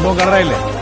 Ramón Garraile.